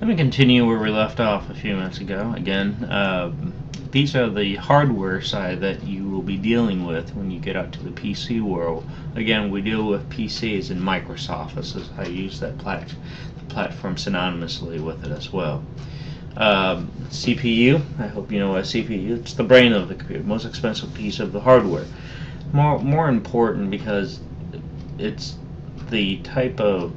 Let me continue where we left off a few minutes ago. Again, uh, these are the hardware side that you will be dealing with when you get out to the PC world. Again, we deal with PCs and Microsoft. This is I use that plat platform synonymously with it as well. Um, CPU, I hope you know what CPU. It's the brain of the computer, most expensive piece of the hardware. More more important because it's the type of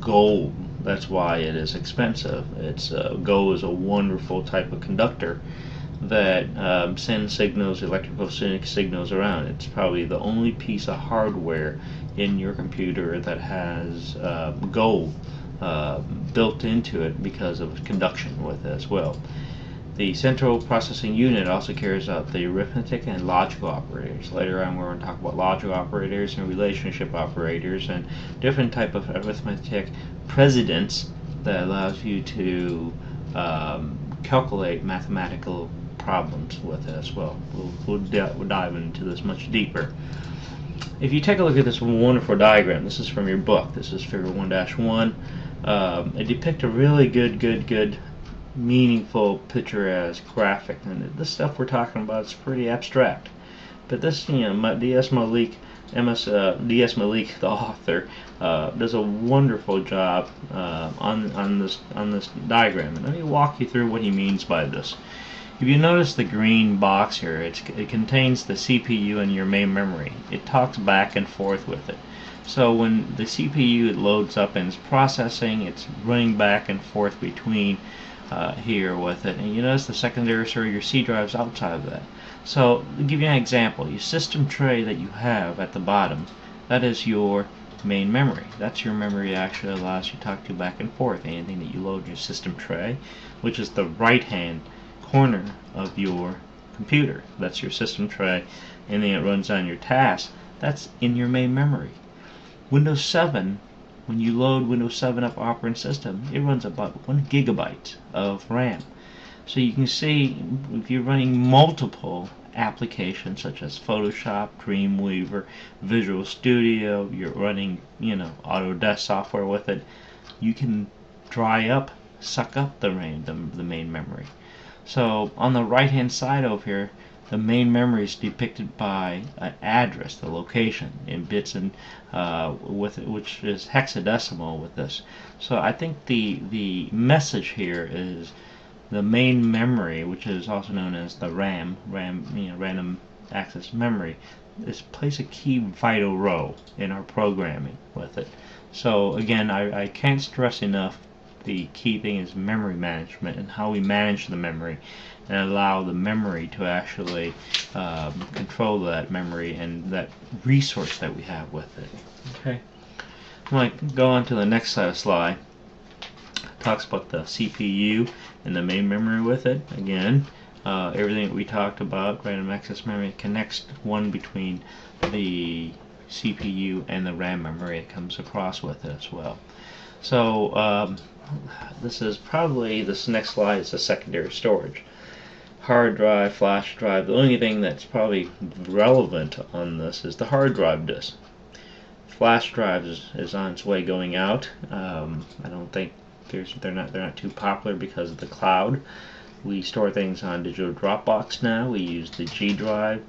gold that's why it is expensive. It's uh, Go is a wonderful type of conductor that um, sends signals, electrical signals around. It's probably the only piece of hardware in your computer that has uh, gold uh, built into it because of conduction with it as well. The central processing unit also carries out the arithmetic and logical operators. Later on we're going to talk about logical operators and relationship operators and different type of arithmetic precedence that allows you to um, calculate mathematical problems with it as well. We'll, we'll, we'll dive into this much deeper. If you take a look at this wonderful diagram, this is from your book, this is figure 1-1, um, it depicts a really good, good, good meaningful picturesque graphic and this stuff we're talking about is pretty abstract but this you know D.S. Malik MS, uh, D.S. Malik the author uh, does a wonderful job uh, on on this on this diagram and let me walk you through what he means by this if you notice the green box here it contains the CPU and your main memory it talks back and forth with it so when the CPU it loads up and is processing it's running back and forth between uh, here with it. And you notice the secondary storage, your C drive is outside of that. So, give you an example, your system tray that you have at the bottom, that is your main memory. That's your memory that actually allows you to talk to back and forth. Anything that you load your system tray, which is the right hand corner of your computer. That's your system tray. Anything that runs on your task, that's in your main memory. Windows 7 when you load Windows 7 up operating system, it runs about one gigabyte of RAM. So you can see if you're running multiple applications such as Photoshop, Dreamweaver, Visual Studio, you're running, you know, Autodesk software with it, you can dry up, suck up the RAM, the, the main memory. So on the right hand side over here, the main memory is depicted by an address, the location, in bits and uh, with which is hexadecimal with this. So I think the the message here is the main memory, which is also known as the RAM, RAM, you know, random access memory, is plays a key vital role in our programming with it. So again, I, I can't stress enough the key thing is memory management and how we manage the memory and allow the memory to actually um, control that memory and that resource that we have with it. Okay, I'm going to go on to the next slide. It talks about the CPU and the main memory with it. Again, uh, everything that we talked about, random access memory, connects one between the CPU and the RAM memory it comes across with it as well. So um, this is probably this next slide is the secondary storage hard drive, flash drive. The only thing that's probably relevant on this is the hard drive disk. Flash drive is, is on its way going out. Um, I don't think they're not they're not too popular because of the cloud. We store things on digital Dropbox now. We use the G drive.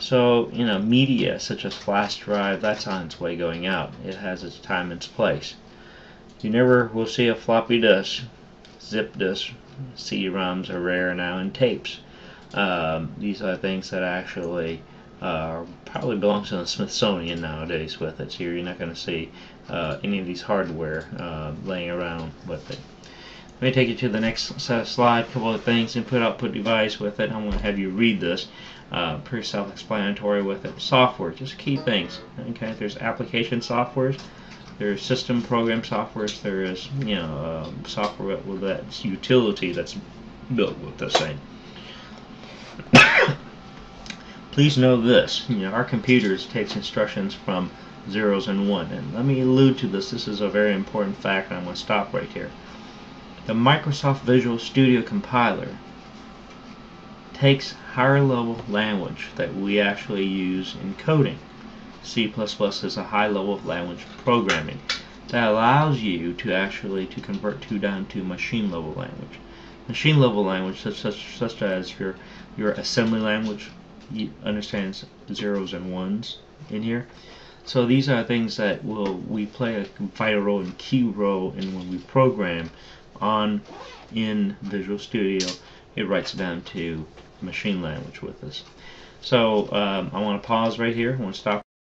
So, you know, media such as flash drive, that's on its way going out. It has its time and its place. You never will see a floppy disk, zip disk, CD-ROMs are rare now, and tapes. Um, these are things that actually uh, probably belong to the Smithsonian nowadays with it, so you're not going to see uh, any of these hardware uh, laying around with it. Let me take you to the next slide, a couple of things, input-output device with it. I'm going to have you read this. Uh, pretty self-explanatory with it. Software, just key things. Okay, there's application softwares, there's system program softwares. There is you know um, software with that utility that's built with the same. Please know this: you know our computers takes instructions from zeros and one. And let me allude to this. This is a very important fact, and I'm going to stop right here. The Microsoft Visual Studio compiler takes higher level language that we actually use in coding. C++ is a high level of language programming. that allows you to actually to convert to down to machine level language. Machine level language, such such, such as your your assembly language, understands zeros and ones in here. So these are things that will we play a vital role and key role in when we program on in Visual Studio. It writes down to machine language with us. So um, I want to pause right here. I want to stop